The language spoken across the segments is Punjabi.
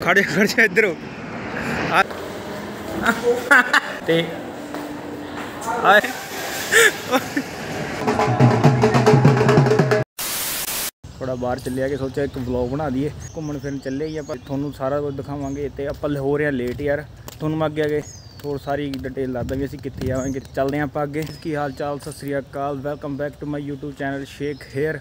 ਖੜੇ ਖੜ ਜਾ ਇੱਧਰ ਤੇ ਆਏ। ਥੋੜਾ ਬਾਹਰ ਚੱਲਿਆ ਕਿ ਸੋਚਿਆ ਇੱਕ ਵਲੌਗ ਬਣਾ ਦਈਏ। ਘੁੰਮਣ ਫਿਰਨ ਚੱਲੇ ਹੀ ਆਪਾਂ। ਤੁਹਾਨੂੰ ਸਾਰਾ ਕੁਝ ਦਿਖਾਵਾਂਗੇ। ਤੇ ਆਪਾਂ ਹੋ ਰਹੇ ਹਾਂ ਲੇਟ ਯਾਰ। ਤੁਹਾਨੂੰ ਮੈਂ ਅੱਗੇ ਅੱਗੇ ਹੋਰ ਸਾਰੀ ਡਿਟੇਲ ਦੱਸਦਾ ਵੀ ਅਸੀਂ ਕਿੱਥੇ ਆਵਾਂਗੇ, ਚੱਲਦੇ ਹਾਂ ਆਪਾਂ ਅੱਗੇ। ਕੀ ਹਾਲ ਚਾਲ? ਸਤਿ ਸ੍ਰੀ ਅਕਾਲ। Welcome back to my YouTube channel Sheikh here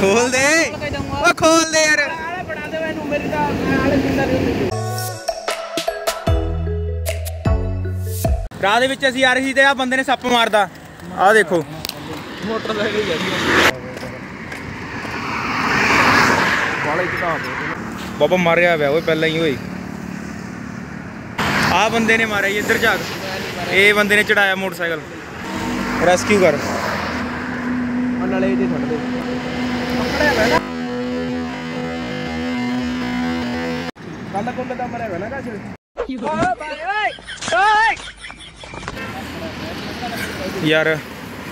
ਖੋਲ ਦੇ। ਖੋਲ ਦੇ ਓ ਖੋਲ ਦੇ ਯਾਰ। ਰਾਹ ਦੇ ਵਿੱਚ ਅਸੀਂ ਆ ਰਹੇ ਤੇ ਆ ਬੰਦੇ ਨੇ ਸੱਪ ਮਾਰਦਾ। ਆ ਦੇਖੋ। ਮੋਟਰਸਾਈਕਲ ਜਾਂਦੀ ਬਾਲੇ ਝਟਾ ਬਾਬਾ ਮਾਰਿਆ ਹੋਇਆ, ਓਏ ਪਹਿਲਾਂ ਹੀ ਹੋਈ ਆ ਬੰਦੇ ਨੇ ਮਾਰਿਆ ਇੱਧਰ ਜਾ ਇਹ ਬੰਦੇ ਨੇ ਚੜਾਇਆ ਮੋਟਰਸਾਈਕਲ। ਰੈਸਕਿਊ ਕਰ। ਨਾਲੇ ਇਹਦੇ ਛੱਡ ਦੇ। ਪਕੜਿਆ ਹੋਇਆ ਨਾ ਕੱਲ ਕੋਲ ਦਾ ਮਰਿਆ ਹੋਇਆ ਨਾ ਕਾਸ਼ ਯਾਰ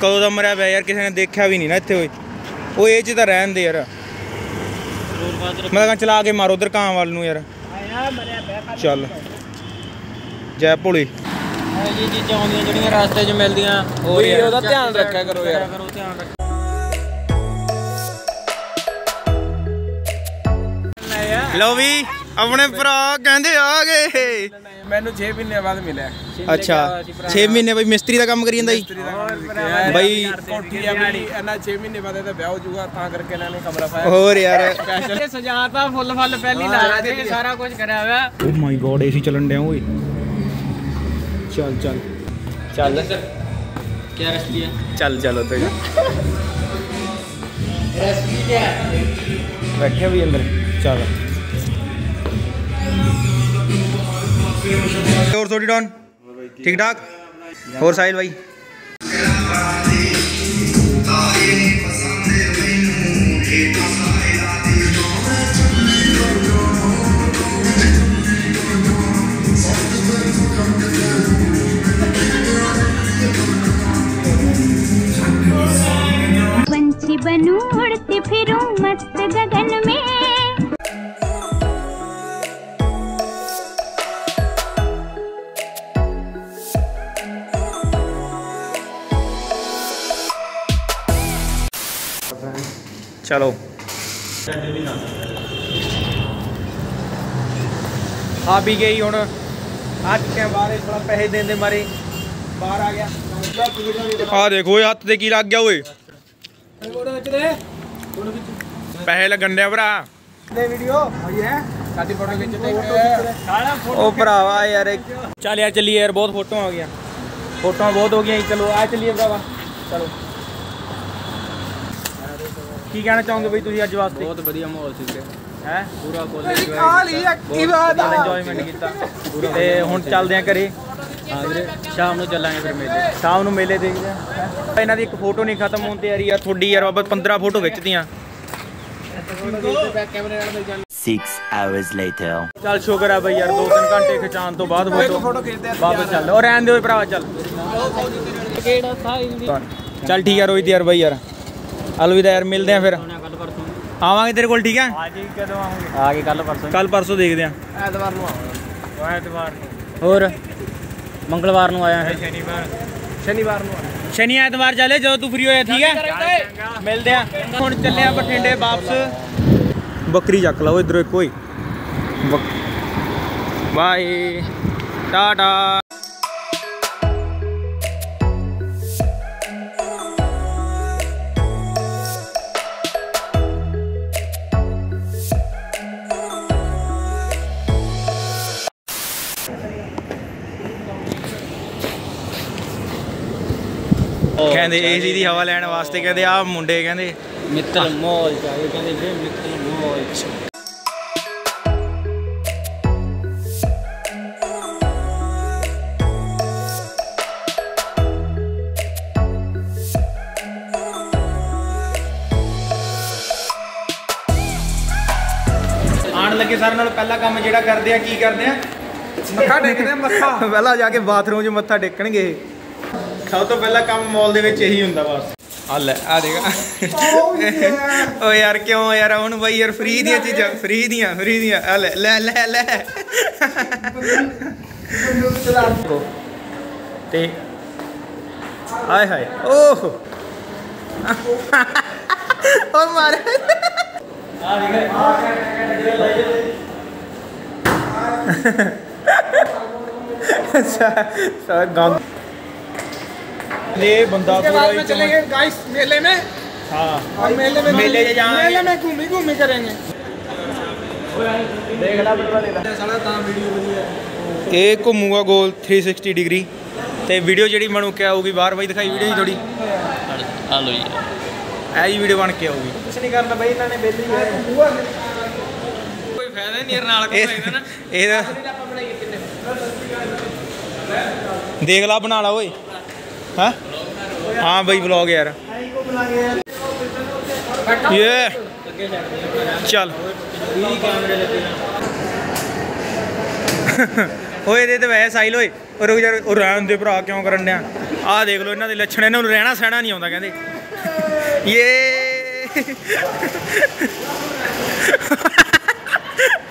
ਕਦੋਂ ਦਾ ਮਰਿਆ ਪਿਆ ਯਾਰ ਕਿਸੇ ਨੇ ਦੇਖਿਆ ਵੀ ਨਹੀਂ ਨਾ ਇੱਥੇ ਓਏ ਓਏ ਇਹ ਚ ਤਾਂ ਰਹਿਣ ਦੇ ਯਾਰ। ਮੈਂ ਤਾਂ ਚਲਾ ਕੇ ਮਾਰੋ ਉਧਰ ਕਾਂ ਵੱਲ ਨੂੰ ਯਾਰ। ਆਇਆ ਮਰਿਆ ਪਿਆ ਚੱਲ। ਜੈ ਭੋਲੇ। ਇਹ ਜੀ ਚੀਜ਼ਾਂ ਆਉਂਦੀਆਂ ਜਿਹੜੀਆਂ ਰਸਤੇ 'ਚ ਮਿਲਦੀਆਂ ਹੋਰ ਵੀ ਯਾਰ। ਉਹਦਾ ਧਿਆਨ ਰੱਖਿਆ ਕਰੋ ਯਾਰ। ਕਰੋ ਧਿਆਨ ਰੱਖੋ ਲਓ ਵੀ ਆਪਣੇ ਭਰਾ ਕਹਿੰਦੇ ਆ ਗਏ। ਮੈਨੂੰ 6 ਮਹੀਨੇ ਬਾਅਦ ਮਿਲਿਆ। ਅੱਛਾ 6 ਮਹੀਨੇ ਬਈ ਮਿਸਤਰੀ ਦਾ ਕੰਮ ਕਰੀ ਜਾਂਦਾ ਜੀ? ਬਾਈ ਕੋਠੀ ਆ ਵੀ ਇਹਨਾਂ 6 ਮਹੀਨੇ ਬਾਅਦ ਇਹਦਾ ਵਿਆਹ ਹੋ ਜਾਊਗਾ ਤਾਂ ਕਰਕੇ ਇਹਨਾਂ ਨੇ ਕਮਰਾ ਪਾਇਆ। ਹੋਰ ਯਾਰ। ਇਹ ਸਜਾਤਾ ਫੁੱਲ ਫੁੱਲ ਪਹਿਲੀ ਲਾ ਦੇ ਸਾਰਾ ਕੁਝ ਕਰਿਆ ਹੋਇਆ। ਓ ਮਾਈ ਗੋਡ ਏਸੀ ਚੱਲਣ ਡਿਆ ਓਏ। ਚੱਲ ਚੱਲ। ਚੱਲ। ਕੀ ਰੈਸਪੀ ਹੈ? ਚੱਲ ਚੱਲ ਉੱਤੇ ਰੈਸਪੀ ਕੀ ਹੈ? ਬੈਠੇ ਵੀ ਅੰਦਰ। ਚੱਲ। ਹੋਰ ਥੋੜੀ ਡਾਊਨ। ਠੀਕ ਠਾਕ? ਹੋਰ ਸਾਹਿਲ ਬਾਈ। ਚਲੋ ਆ ਵੀ ਗਈ ਹੁਣ ਆ ਚੁੱਕੇ ਆ ਬਾਹਰ ਥੋੜਾ ਪੈਸੇ ਦੇਣ ਦੇ ਮਾਰੇ ਬਾਹਰ ਆ ਗਿਆ ਆ ਦੇਖੋ ਇਹ ਹੱਥ ਤੇ ਕੀ ਲੱਗ ਗਿਆ ਓਏ ਪੈਸੇ ਲੱਗਣ ਡਿਆ ਭਰਾ ਦੇ ਵੀਡੀਓ ਹੋਈ ਹੈ ਸਾਡੀ ਫੋਟੋ ਖਿੱਚ ਦੇ ਉਹ ਭਰਾਵਾ ਯਾਰ ਇੱਕ- ਚੱਲ ਯਾਰ ਚੱਲੀਏ ਯਾਰ ਬਹੁਤ ਫੋਟੋਆਂ ਆ ਗਈਆਂ ਫੋਟੋਆਂ ਬਹੁਤ ਹੋ ਗਈਆਂ ਜੀ, ਚਲੋ ਆ ਚੱਲੀਏ ਭਰਾਵਾ ਚਲੋ ਕੀ ਕਹਿਣਾ ਚਾਹੋਗੇ ਬਈ ਤੁਸੀਂ ਅੱਜ ਵਾਸਤੇ? ਬਹੁਤ ਵਧੀਆ ਮਾਹੌਲ ਸੀ ਵੀਰੇ ਹੈ? ਪੂਰਾ ਫੁੱਲ ਆ ਲਈ ਕੀ ਬਾਤ ਆ ਇੰਜੋਇਮੈਂਟ ਕੀਤਾ। ਤੇ ਹੁਣ ਚੱਲਦੇ ਆ ਘਰੇ। ਸ਼ਾਮ ਨੂੰ ਚੱਲਾਂਗੇ ਫਿਰ ਮੇਲੇ। ਸ਼ਾਮ ਨੂੰ ਮੇਲੇ ਦੇਖਦੇ ਆ। ਇਹਨਾਂ ਦੀ ਇੱਕ ਫੋਟੋ ਨਹੀਂ ਖਤਮ ਹੋਣ ਤੇ ਯਾਰ ਯਾਰ ਤੁਹਾਡੀ ਯਾਰ ਬਾਬਾ 15 ਫੋਟੋ ਖਿੱਚਦੀਆਂ Six hours later. ਚੱਲ ਸ਼ੁਕਰ ਆ ਬਈ ਯਾਰ 2-3 ਘੰਟੇ ਖਿਚਾਉਣ ਤੋਂ ਬਾਅਦ ਫੋਟੋ। ਫੋਟੋ ਖਿੱਚਦੇ ਆ ਵਾਪਸ ਚੱਲ। ਉਹ ਰਹਿਣ ਦੇ ਓਏ ਭਰਾਵਾ ਚੱਲ। ਕਿਹੜਾ ਦੀ ਚੱਲ ਠੀਕ ਆ ਰੋਹਿਤ ਯਾਰ ਬਈ ਯਾਰ। ਅਲਵਿਦਾ ਯਾਰ ਮਿਲਦੇ ਆ ਫਿਰ ਆਵਾਂਗੇ ਤੇਰੇ ਕੋਲ ਠੀਕ ਆ? ਹਾਂਜੀ ਕਦੋਂ ਆਉਂਗੇ ਆ ਕੇ ਕੱਲ ਪਰਸੋਂ। ਕੱਲ ਪਰਸੋਂ ਦੇਖਦੇ ਆ ਐਤਵਾਰ ਨੂੰ ਆਵਾਂਗੇ। ਐਤਵਾਰ ਹੋਰ? ਮੰਗਲਵਾਰ ਨੂੰ ਆਇਆ ਸ਼ਨੀਵਾਰ। ਸ਼ਨੀਵਾਰ ਨੂੰ ਸ਼ਨੀ ਐਤਵਾਰ ਚੱਲੇ ਜਦੋਂ ਤੂੰ ਫ੍ਰੀ ਹੋਇਆ ਠੀਕ ਹੈ ਮਿਲਦੇ ਆ ਹੁਣ ਚੱਲੇ ਆ ਬਠਿੰਡੇ ਵਾਪਸ। ਬੱਕਰੀ ਚੱਕ ਲਓ ਇਧਰੋਂ ਇੱਕ ਹੋਈ ਬਾਏ। ਟਾਟਾ। ਕਹਿੰਦੇ ਏਸੀ ਦੀ ਹਵਾ ਲੈਣ ਵਾਸਤੇ ਕਹਿੰਦੇ ਆ ਮੁੰਡੇ ਕਹਿੰਦੇ। ਮਿੱਤਲ ਮੌਲ ਚਾਹੀਏ ਕਹਿੰਦੇ ਵੀਰੇ ਮਿੱਤਲ ਮੌਲ ਆਣ ਲੱਗੇ ਸਾਰਿਆਂ ਨਾਲੋਂ ਪਹਿਲਾ ਕੰਮ ਜਿਹੜਾ ਕਰਦੇ ਆ ਕੀ ਕਰਦੇ ਆ? ਮੱਥਾ ਟੇਕਦੇ ਆ ਮੱਥਾ। ਪਹਿਲਾਂ ਜਾ ਕੇ ਬਾਥਰੂਮ 'ਚ ਮੱਥਾ ਟੇਕਣਗੇ। ਇਹ। ਸਭ ਤੋਂ ਪਹਿਲਾ ਕੰਮ ਮਾਲ ਦੇ ਵਿੱਚ ਇਹੀ ਹੁੰਦਾ ਬਸ। ਆ ਲੈ, ਆ ਦੇਖ। ਓ ਯਾਰ, ਕਿਉਂ ਯਾਰ? ਹੁਣ ਬਾਈ ਯਾਰ ਫ੍ਰੀ ਦੀਆਂ ਚੀਜ਼ਾਂ ਫ੍ਰੀ ਦੀਆਂ ਫ੍ਰੀ ਦੀਆਂ। ਆ ਲੈ ਲੈ ਲੈ ਲੈ। ਤੇ ਹਾਏ ਹਾਏ, ਓਹ। ਓ ਮਾਰੇ। ਅੱਛਾ ਸਾ ਗੰਦ। ਇਹ ਬੰਦਾ उसके ਪੂਰਾ बाद में ਇੱਕ चलेंगे गाइस मेले में हाँ और मेले में मेले में जाएंगे। मेले में घूमी घूमी करेंगे ਦੇਖ ਲੈ ਬੜਾ ਲੈ ਇਹ ਘੁੰਮੂਗਾ ਗੋਲ 360 ਡਿਗਰੀ ਤੇ ਵੀਡੀਓ ਜਿਹੜੀ ਬਣੂ ਕੇ ਆਊਗੀ ਬਾਹਰ ਬਾਈ ਦਿਖਾਈ ਵੀਡੀਓ ਜੀ ਥੋੜੀ ਆ ਲੋ ਜੀ ਐ ਜੀ ਵੀਡੀਓ ਬਣ ਕੇ ਆਊਗੀ ਕੁਛ ਨਹੀਂ ਕਰਨਾ ਬਾਈ ਇਹਨਾਂ ਨੇ ਬੇਲੀ कोई फायदा नहीं ਨਾਲ ਇਹ ਇਹਦਾ ਦੇਖ ਲਾ ਬਣਾ ਲਾ ਓਏ ਹਾਂ ਹਾਂ ਬਾਈ ਵਲੌਗ ਯਾਰ ਇਹ ਚੱਲ ਓਏ ਇਹਦੇ ਤੇ ਵੈਸੇ ਸਾਈਲ ਓਏ ਉਹ ਰੁਕ ਜਾ ਉਹ ਰਹਿਣ ਦੇ ਭਰਾ ਕਿਉਂ ਕਰਨ ਡਿਆ ਆਹ ਦੇਖ ਲਓ ਇਹਨਾਂ ਦੇ ਲੱਛਣ ਇਹਨਾਂ ਨੂੰ ਰਹਿਣਾ ਸਹਿਣਾ ਨਹੀਂ ਆਉਂਦਾ ਕਹਿੰਦੇ ਯੇ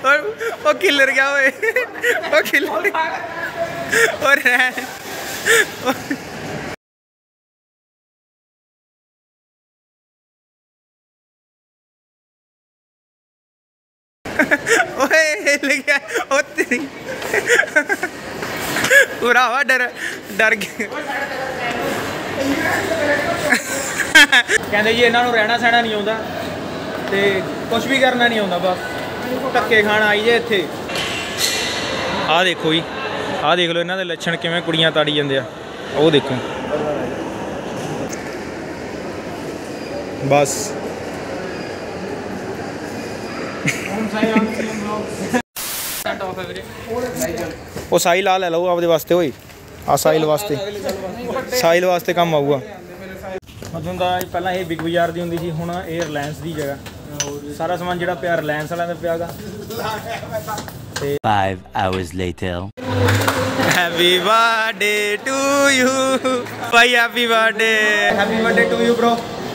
ਉਹ ਉਹ ਕਿੱਲਰ ਗਿਆ ਓਏ ਉਹ ਕਿੱਲਰ ਉਹ ਰਹਿ ਓਏ, ਹਿੱਲ ਗਿਆ। ਉਹ ਤੇਰੀ ਭਰਾਵਾ, ਡਰ ਡਰ ਗਿਆ। ਕਹਿੰਦੇ ਜੀ, ਇਹਨਾਂ ਨੂੰ ਰਹਿਣਾ ਸਹਿਣਾ ਨਹੀਂ ਆਉਂਦਾ ਤੇ ਕੁਝ ਵੀ ਕਰਨਾ ਨਹੀਂ ਆਉਂਦਾ, ਬਸ। ਧੱਕੇ ਖਾਣ ਆਈ ਜੇ ਇੱਥੇ। ਆਹ ਦੇਖੋ ਜੀ, ਆਹ ਦੇਖ ਲਓ ਇਹਨਾਂ ਦੇ ਲੱਛਣ ਕਿਵੇਂ ਕੁੜੀਆਂ ਤਾੜੀ ਜਾਂਦੇ ਆ। ਉਹ ਦੇਖੋ। ਬਸ। ਉਹ ਸਾਈਲ ਆ ਲੈ ਲਓ ਆਪਦੇ ਵਾਸਤੇ ਓਏ। ਆ ਸਾਈਲ ਵਾਸਤੇ। ਸਾਈਲ ਵਾਸਤੇ ਕੰਮ ਆਊਗਾ। ਮਤਲਬ ਦਾ ਪਹਿਲਾਂ ਇਹ ਬਿਗ ਬਾਜ਼ਾਰ ਦੀ ਹੁੰਦੀ ਸੀ ਹੁਣ ਇਹ ਰਿਲਾਇੰਸ ਦੀ ਜਗ੍ਹਾ। ਸਾਰਾ ਸਮਾਨ ਜਿਹੜਾ ਪਿਆ ਰਿਲਾਇੰਸ ਵਾਲਿਆਂ ਦਾ ਪਿਆਗਾ। 5 hours later. Happy birthday to you Bhai happy birthday happy birthday to you bro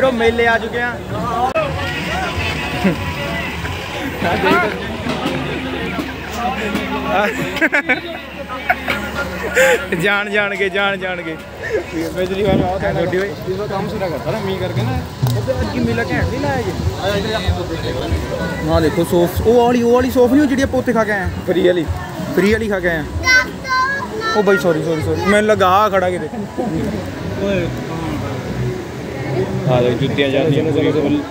ਵੀਰੋ ਮੇਲੇ ਆ ਚੁੱਕੇ ਆ ਜਾਣ ਜਾਣ ਕੇ ਜਾਣ ਜਾਣ ਕੇ ਬਿਜਲੀ ਵਾਲਾ ਆਉ ਤਾਂ ਛੋਟੀ ਹੋਈ इसका काम सीधा करता ना मी करके ना ਉਹਦੇ ਅੱਗੇ ਮੇਲਾ ਘੈਂਟ ਨਹੀਂ ਲਾਇਆ ਜੀ ਹਾਂ ਦੇਖੋ ਸੋਫ ਉਹ ਵਾਲੀ ਉਹ ਵਾਲੀ ਸੋਫ ਨਹੀਂ ਉਹ ਜਿਹੜੀ ਆਪਾਂ ਉੱਥੇ ਖਾ ਕੇ ਆਏ ਆ फ्री वाली ਫਰੀ ਵਾਲੀ ਖਾ ਕੇ ਆਏ ਆ ਉਹ ਬਾਈ ਸੌਰੀ ਸੌਰੀ ਸੌਰੀ ਮੈਨੂੰ ਲੱਗਾ ਆ ਜੁੱਤੀਆਂ ਜਾਂਦੀਆਂ ਪੂਰੀ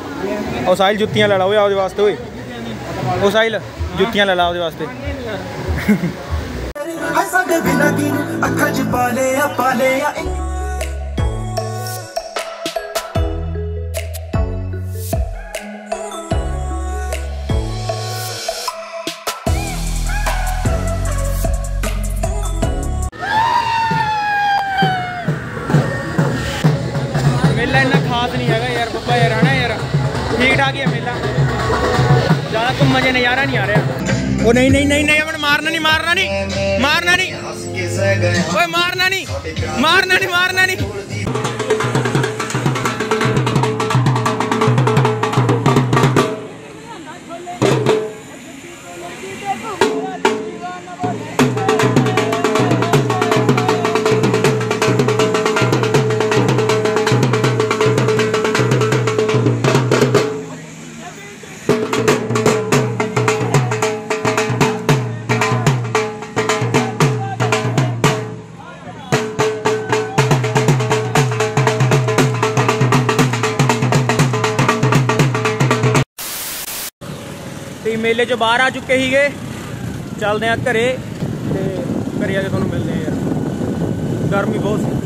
ਉਹ ਸਾਹਿਲ ਜੁੱਤੀਆਂ ਲੈ ਲਾ ਓਏ ਵਾਸਤੇ ਓਏ। ਉਹ ਸਾਹਿਲ ਜੁੱਤੀਆਂ ਲੈ ਲਾ ਆਪਦੇ ਵਾਸਤੇ। ਸਾਡੇ ਬਿਨਾਂ ਕੀ ਅੱਖਾਂ 'ਚ ਪਾਲੇ ਆ ਪਾਲੇ ਆ ਮੇਲਾ ਇੰਨਾ ਖਾਸ ਨਹੀਂ ਹੈਗਾ ਯਾਰ, ਬੱਬਾ ਯਾਰ, ਹਨਾ ਯਾਰ? ਠੀਕ ਠਾਕ ਹੀ ਹੈ ਮੇਲਾ। ਜ਼ਿਆਦਾ ਘੁੰਮਣ ਜੇ ਨਜ਼ਾਰਾ ਨਹੀਂ ਆ ਰਿਹਾ। ਉਹ ਨਹੀਂ ਨਹੀਂ ਨਹੀਂ ਨਹੀਂ, ਅਮਨ, ਮਾਰਨਾ ਨਹੀਂ ਮਾਰਨਾ ਨਹੀਂ ਮਾਰਨਾ ਨਹੀਂ। ਓਏ, ਮਾਰਨਾ ਨਹੀਂ ਮਾਰਨਾ ਨਹੀਂ ਮਾਰਨਾ ਨਹੀਂ। ਮੇਲੇ 'ਚੋਂ ਬਾਹਰ ਆ ਚੁੱਕੇ ਸੀਗੇ। ਚੱਲਦੇ ਆ ਘਰੇ ਤੇ ਘਰੇ ਆ ਕੇ ਤੁਹਾਨੂੰ ਮਿਲਦੇ ਆ ਯਾਰ। ਗਰਮੀ ਬਹੁਤ ਸੀ।